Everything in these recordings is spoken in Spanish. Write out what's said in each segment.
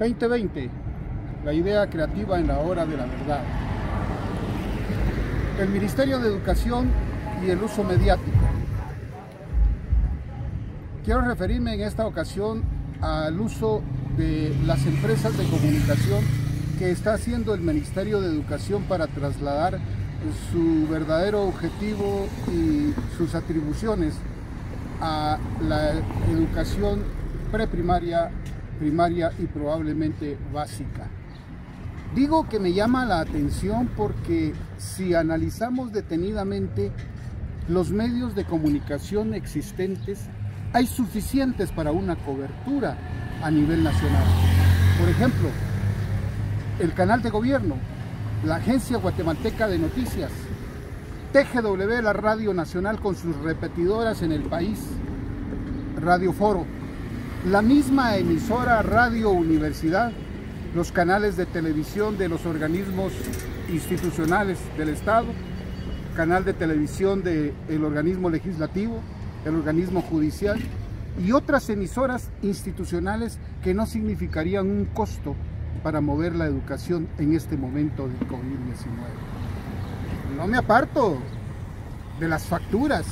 2020, la idea creativa en la hora de la verdad. El Ministerio de Educación y el uso mediático. Quiero referirme en esta ocasión al uso de las empresas de comunicación que está haciendo el Ministerio de Educación para trasladar su verdadero objetivo y sus atribuciones a la educación preprimaria, primaria y probablemente básica. Digo que me llama la atención porque si analizamos detenidamente los medios de comunicación existentes, hay suficientes para una cobertura a nivel nacional. Por ejemplo, el canal de gobierno, la Agencia Guatemalteca de Noticias, TGW, la Radio Nacional con sus repetidoras en el país, Radio Foro, la misma emisora Radio Universidad, los canales de televisión de los organismos institucionales del Estado, canal de televisión del organismo legislativo, el organismo judicial y otras emisoras institucionales que no significarían un costo para mover la educación en este momento del COVID-19 no me aparto de las facturas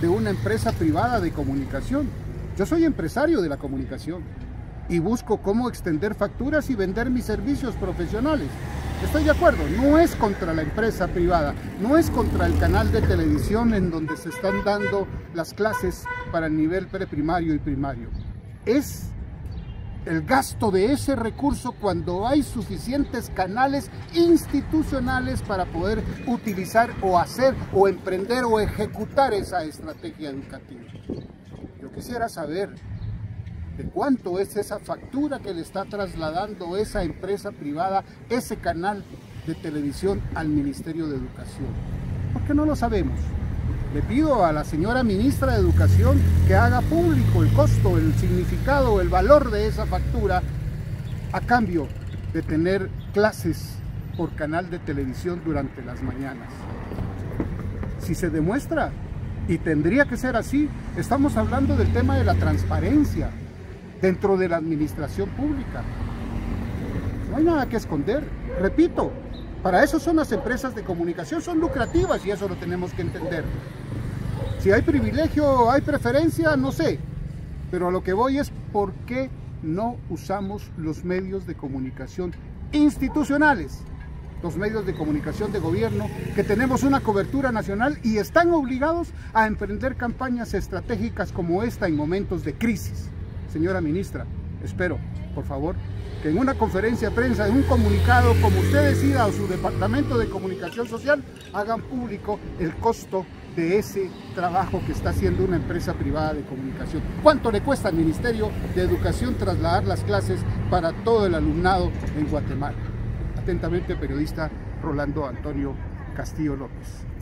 de una empresa privada de comunicación. Yo soy empresario de la comunicación y busco cómo extender facturas y vender mis servicios profesionales. Estoy de acuerdo, no es contra la empresa privada, no es contra el canal de televisión en donde se están dando las clases para el nivel preprimario y primario. Es el gasto de ese recurso cuando hay suficientes canales institucionales para poder utilizar o hacer o emprender o ejecutar esa estrategia educativa. Quisiera saber de cuánto es esa factura que le está trasladando esa empresa privada, ese canal de televisión al Ministerio de Educación. ¿Por qué no lo sabemos? Le pido a la señora ministra de Educación que haga público el costo, el significado, el valor de esa factura a cambio de tener clases por canal de televisión durante las mañanas. Si se demuestra, y tendría que ser así, estamos hablando del tema de la transparencia dentro de la administración pública. No hay nada que esconder. Repito, para eso son las empresas de comunicación, son lucrativas y eso lo tenemos que entender. Si hay privilegio, hay preferencia, no sé. Pero a lo que voy es por qué no usamos los medios de comunicación institucionales, los medios de comunicación de gobierno, que tenemos una cobertura nacional y están obligados a emprender campañas estratégicas como esta en momentos de crisis. Señora ministra, espero, por favor, que en una conferencia de prensa, en un comunicado, como usted decida o su departamento de comunicación social, hagan público el costo de ese trabajo que está haciendo una empresa privada de comunicación. ¿Cuánto le cuesta al Ministerio de Educación trasladar las clases para todo el alumnado en Guatemala? Atentamente, periodista Rolando Antonio Castillo López.